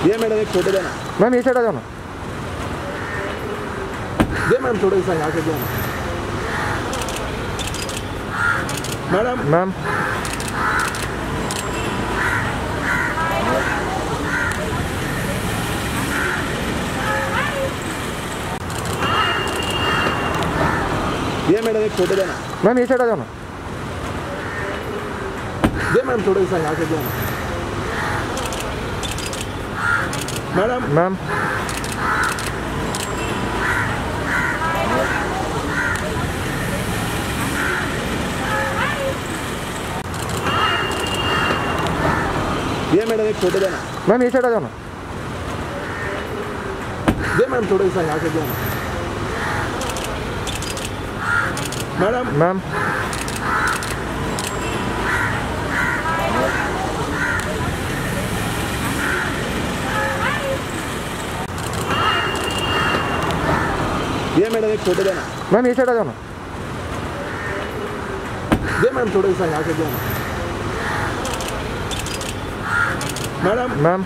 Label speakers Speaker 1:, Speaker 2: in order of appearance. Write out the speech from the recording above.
Speaker 1: ये मैडम एक फ़ोटो देना।
Speaker 2: मैम ये साइड आ जाओ ना
Speaker 1: दे मैम थोड़ा सा यहाँ से दो। मैडम।
Speaker 2: मैम।
Speaker 1: ये मैडम एक फ़ोटो देना।
Speaker 2: मैम ये साइड आ जाओ ना
Speaker 1: दे मैम थोड़ा सा यहाँ से दो। मैडम
Speaker 2: मैम
Speaker 1: ये मैडम एक फ़ोटो देना
Speaker 2: मैम ये ना
Speaker 1: दे मैडम
Speaker 2: मैम
Speaker 1: ये मैडम थोड़ा सा यहाँ से दो मैडम।
Speaker 2: मैम
Speaker 1: ये मैडम एक फ़ोटो देना।
Speaker 2: मैम ये साइड आ जाओ ना
Speaker 1: दे मैम थोड़ा सा यहाँ से दो। मैडम।
Speaker 2: मैम।